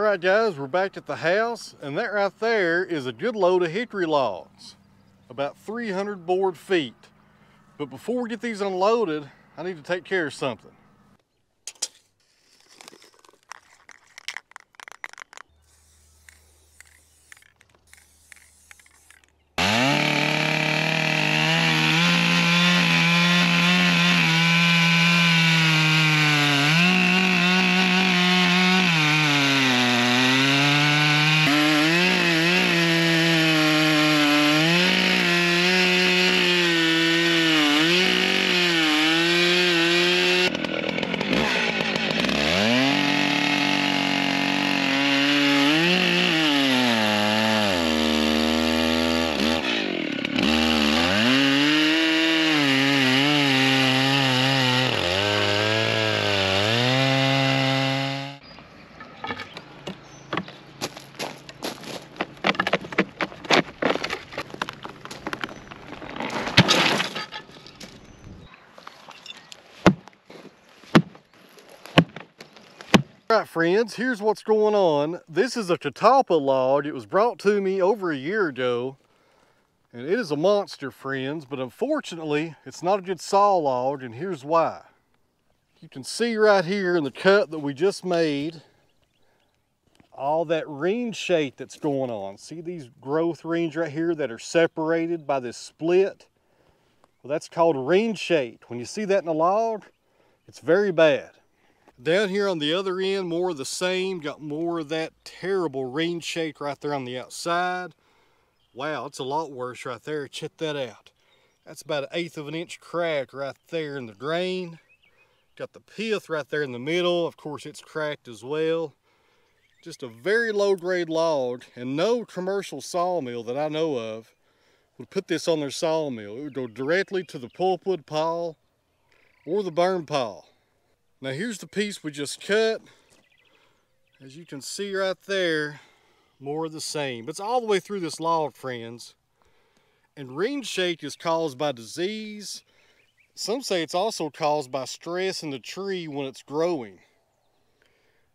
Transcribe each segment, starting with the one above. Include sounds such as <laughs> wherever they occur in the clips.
right, guys, we're back at the house, and that right there is a good load of hickory logs, about 300 board feet. But before we get these unloaded, I need to take care of something. All right, friends, here's what's going on. This is a catalpa log. It was brought to me over a year ago, and it is a monster, friends, but unfortunately, it's not a good saw log, and here's why. You can see right here in the cut that we just made, all that ring shake that's going on. See these growth rings right here that are separated by this split? Well, that's called ring shake. When you see that in a log, it's very bad. Down here on the other end, more of the same. Got more of that terrible ring shake right there on the outside. Wow, it's a lot worse right there. Check that out. That's about an eighth of an inch crack right there in the grain. Got the pith right there in the middle. Of course, it's cracked as well. Just a very low grade log and no commercial sawmill that I know of would put this on their sawmill. It would go directly to the pulpwood pile or the burn pile. Now here's the piece we just cut. As you can see right there, more of the same. It's all the way through this log, friends. And ring shake is caused by disease. Some say it's also caused by stress in the tree when it's growing.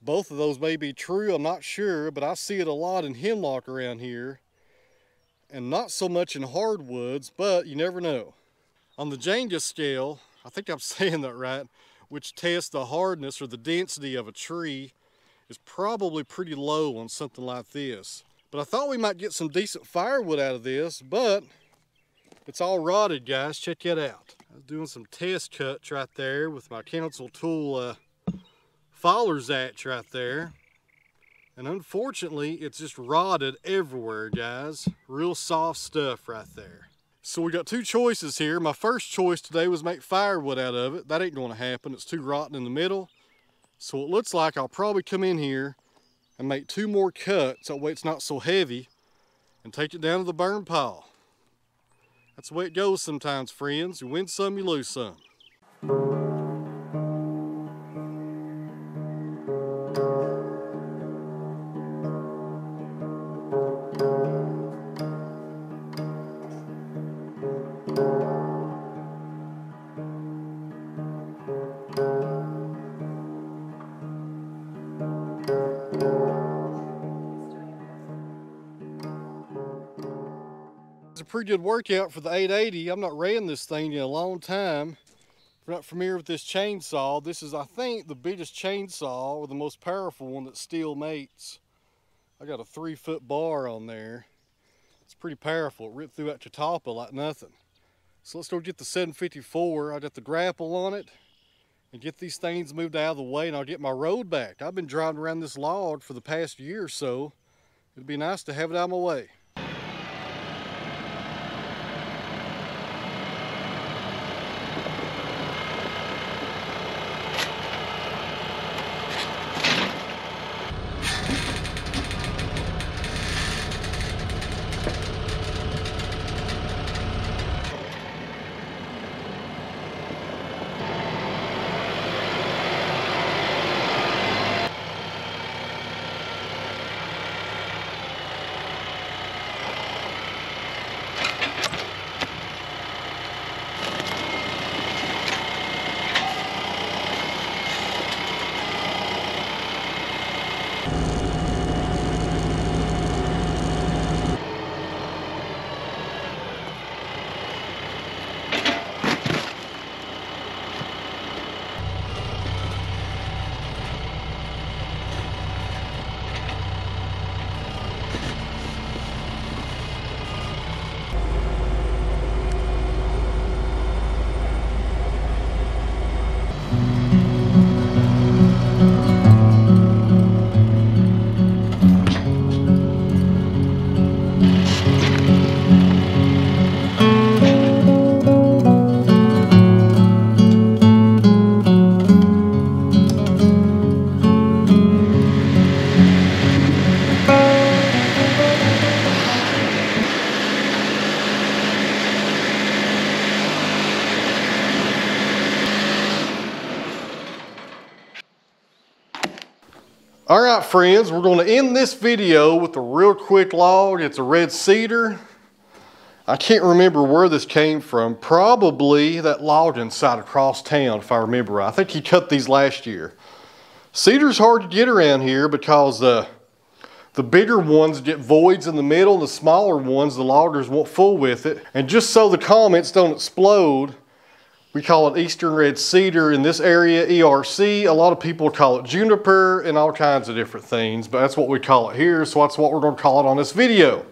Both of those may be true, I'm not sure, but I see it a lot in hemlock around here. And not so much in hardwoods, but you never know. On the Janka scale, I think I'm <laughs> saying that right, which tests the hardness or the density of a tree, is probably pretty low on something like this. But I thought we might get some decent firewood out of this, but it's all rotted, guys. Check it out. I was doing some test cuts right there with my Council Tool uh, Fowler's Axe right there. And unfortunately, it's just rotted everywhere, guys. Real soft stuff right there. So we got two choices here. My first choice today was make firewood out of it. That ain't gonna happen. It's too rotten in the middle. So it looks like I'll probably come in here and make two more cuts. That way it's not so heavy and take it down to the burn pile. That's the way it goes sometimes, friends. You win some, you lose some. Pretty good workout for the 880. I'm not ran this thing in a long time. If you're not familiar with this chainsaw, this is, I think, the biggest chainsaw or the most powerful one that Stihl makes. I got a three foot bar on there. It's pretty powerful. It ripped through that catalpa like nothing. So let's go get the 754. I got the grapple on it and get these things moved out of the way and I'll get my road back. I've been driving around this log for the past year or so. It'd be nice to have it out of my way. All right, friends, we're gonna end this video with a real quick log. It's a red cedar. I can't remember where this came from. Probably that logging site across town, if I remember right. I think he cut these last year. Cedar's hard to get around here because uh, the bigger ones get voids in the middle, and the smaller ones, the loggers won't fool with it. And just so the comments don't explode, we call it Eastern Red Cedar in this area, ERC. A lot of people call it juniper and all kinds of different things, but that's what we call it here, so that's what we're gonna call it on this video.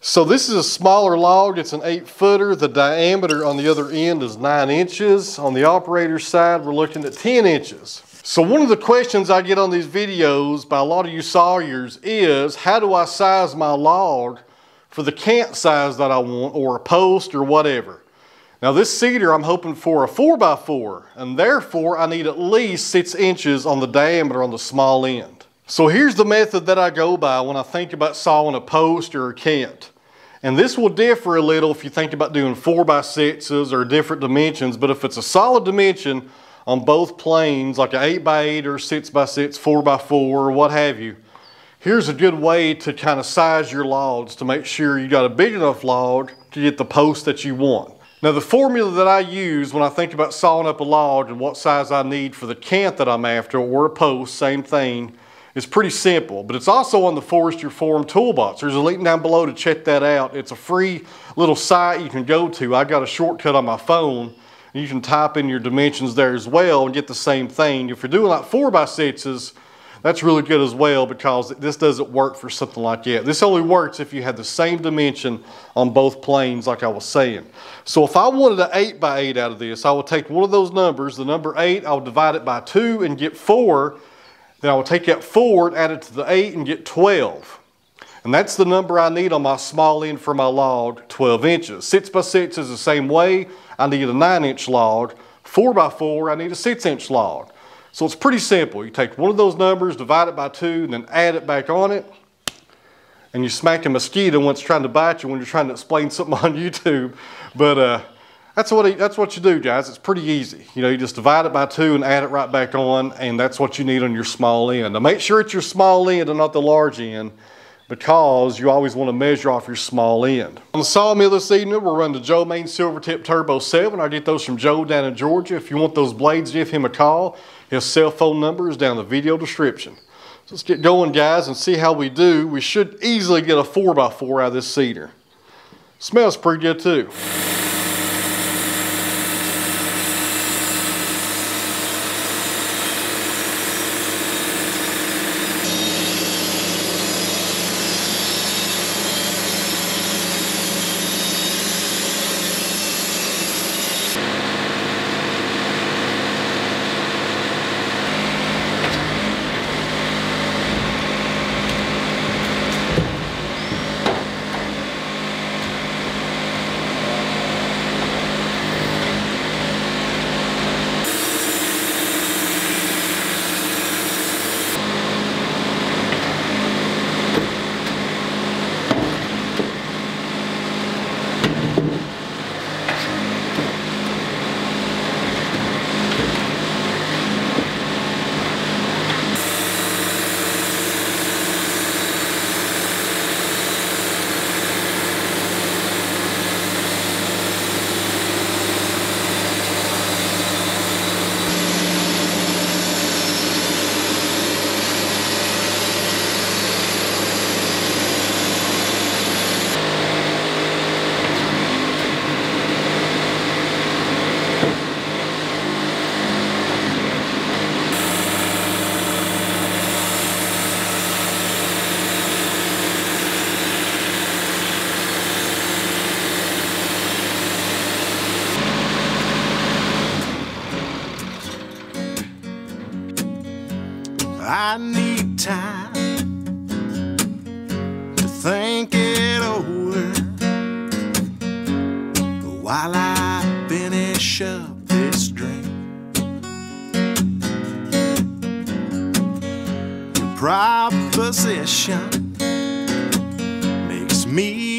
So this is a smaller log, it's an eight footer. The diameter on the other end is nine inches. On the operator's side, we're looking at 10 inches. So one of the questions I get on these videos by a lot of you sawyers is, how do I size my log for the cant size that I want or a post or whatever? Now this cedar, I'm hoping for a four by four, and therefore I need at least six inches on the diameter on the small end. So here's the method that I go by when I think about sawing a post or a cant. And this will differ a little if you think about doing four by sixes or different dimensions, but if it's a solid dimension on both planes, like an eight by eight or six by six, four by four, or what have you, here's a good way to kind of size your logs to make sure you got a big enough log to get the post that you want. Now the formula that I use when I think about sawing up a log and what size I need for the cant that I'm after or a post, same thing, is pretty simple. But it's also on the Forestry Forum Toolbox. There's a link down below to check that out. It's a free little site you can go to. I got a shortcut on my phone. You can type in your dimensions there as well and get the same thing. If you're doing like 4 by 6s that's really good as well because this doesn't work for something like that. This only works if you have the same dimension on both planes like I was saying. So if I wanted an 8 by 8 out of this, I would take one of those numbers, the number 8, I would divide it by 2 and get 4. Then I would take that 4 and add it to the 8 and get 12. And that's the number I need on my small end for my log, 12 inches. 6 by 6 is the same way. I need a 9 inch log. 4 by 4, I need a 6 inch log. So it's pretty simple. You take one of those numbers, divide it by two, and then add it back on it. And you smack a mosquito when it's trying to bite you when you're trying to explain <laughs> something on YouTube. But uh, that's, what, that's what you do, guys. It's pretty easy. You know, you just divide it by two and add it right back on, and that's what you need on your small end. Now make sure it's your small end and not the large end because you always want to measure off your small end. On the sawmill this evening, we're running the Joe Maine Silvertip Turbo 7. I get those from Joe down in Georgia. If you want those blades, give him a call. His cell phone number is down the video description. So let's get going, guys, and see how we do. We should easily get a 4x4 out of this cedar. Smells pretty good, too. Finish up this drink. Your proposition makes me